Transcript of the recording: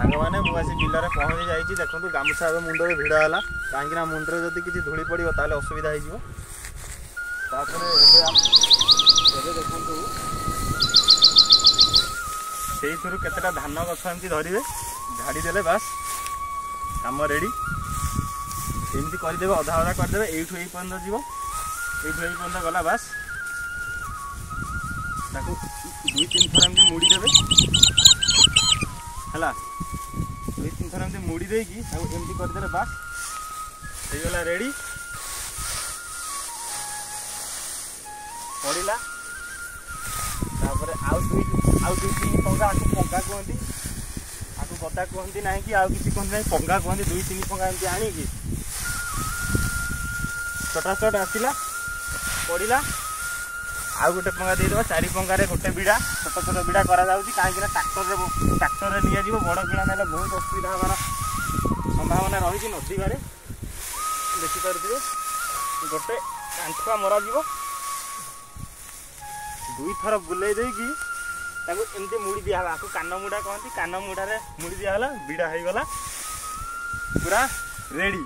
ସାଙ୍ଗମାନେ ମୁଁ ଆସି ବିଲରେ ପହଞ୍ଚି ଯାଇଛି ଦେଖନ୍ତୁ ଗାମୁଛା ଏବେ ମୁଣ୍ଡରେ ଭିଡ଼ ହେଲା କାହିଁକିନା ମୁଣ୍ଡରେ ଯଦି କିଛି ଧୂଳି ପଡ଼ିବ ତାହେଲେ ଅସୁବିଧା ହେଇଯିବ ତାପରେ ଏବେ ଏବେ ଦେଖନ୍ତୁ ସେଇଥିରୁ କେତେଟା ଧାନ ଗଛ ଏମିତି ଧରିବେ ଝାଡ଼ି ଦେଲେ ବାସ୍ କାମ ରେଡ଼ି ଏମିତି କରିଦେବେ ଅଧା ଅଧା କରିଦେବେ ଏଇଠୁ ଏଇ ପର୍ଯ୍ୟନ୍ତ ଯିବ ଏଇଠୁ ଏଇ ପର୍ଯ୍ୟନ୍ତ ଗଲା ବାସ୍ ତାକୁ ଦୁଇ ତିନି ଥର ଏମିତି ମୁଡ଼ି ଦେବେ ହେଲା ଥର ଏମିତି ମୋଡ଼ି ଦେଇକି ତାକୁ ଏମିତି କରିଦେଲେ ବାସ୍ ହେଇଗଲା ରେଡ଼ି ପଡ଼ିଲା ତାପରେ ଆଉ ଦୁଇ ଆଉ ଦୁଇ ତିନି ଟଙ୍କା ଆକୁ ପଙ୍କା କୁହନ୍ତି ଆକୁ ଗଦା କୁହନ୍ତି ନାହିଁ କି ଆଉ କିଛି କୁହନ୍ତି ନାହିଁ ପଙ୍କା କୁହନ୍ତି ଦୁଇ ତିନି ଟଙ୍କା ଏମିତି ଆଣିକି ଚଟାଚଟ ଆସିଲା ପଡ଼ିଲା ଆଉ ଗୋଟେ ପଙ୍ଗା ଦେଇଦେବା ଚାରି ପଙ୍ଗାରେ ଗୋଟେ ବିଡ଼ା ଛୋଟ ଛୋଟ ବିଡ଼ା କରାଯାଉଛି କାହିଁକିନା ଟ୍ରାକ୍ଟରରେ ଟ୍ରାକ୍ଟରରେ ନିଆଯିବ ବଡ଼ ବିଡ଼ା ନେଲେ ବହୁତ ଅସୁବିଧା ହେବାର ସମ୍ଭାବନା ରହିଛି ନଦୀବାରେ ଦେଖିପାରୁଥିବେ ଗୋଟେ କାନ୍ଥୁଆ ମରାଯିବ ଦୁଇଥର ବୁଲେଇ ଦେଇକି ତାକୁ ଏମିତି ମୁଡ଼ି ଦିଆହେଲା ଆକୁ କାନମୁଡ଼ା କହନ୍ତି କାନମୁଡ଼ାରେ ମୁଡ଼ି ଦିଆହେଲା ବିଡ଼ା ହେଇଗଲା ପୁରା ରେଡ଼ି